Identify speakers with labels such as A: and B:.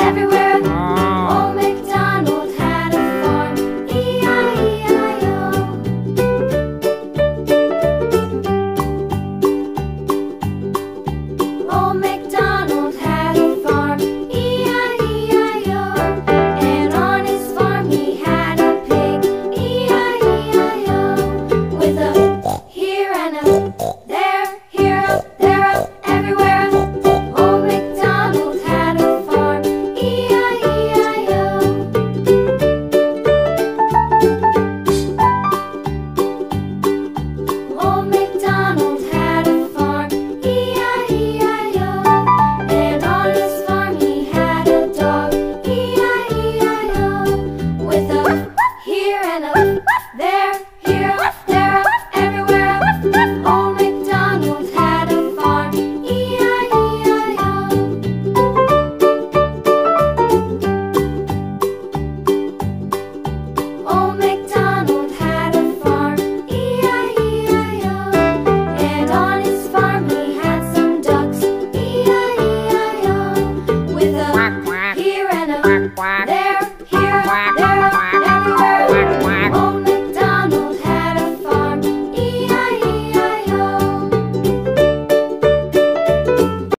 A: everywhere.